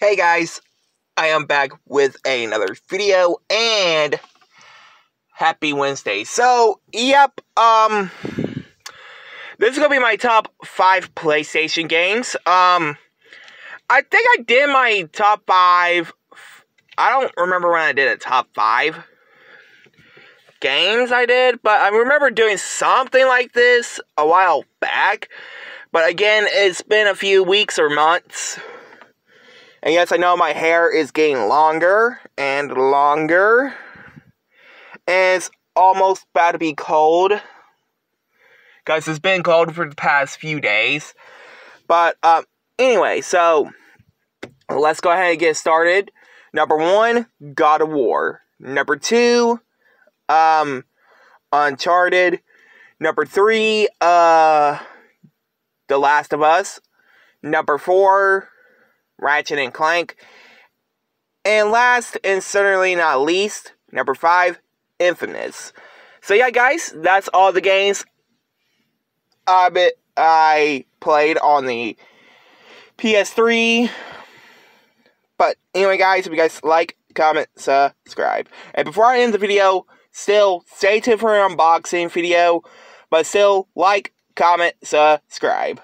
Hey guys, I am back with another video and happy Wednesday. So, yep, um this is gonna be my top five PlayStation games. Um I think I did my top five. I don't remember when I did a top five games I did, but I remember doing something like this a while back. But again, it's been a few weeks or months. And yes, I know my hair is getting longer and longer. And it's almost about to be cold. Guys, it's been cold for the past few days. But, um, anyway, so let's go ahead and get started. Number one, God of War. Number two, um, Uncharted. Number three, uh, The Last of Us. Number four, Ratchet and Clank. And last and certainly not least, number five, Infamous. So yeah, guys, that's all the games I bit I played on the PS3. But anyway, guys, if you guys like, comment, subscribe. And before I end the video, still stay tuned for an unboxing video. But still, like, comment, subscribe.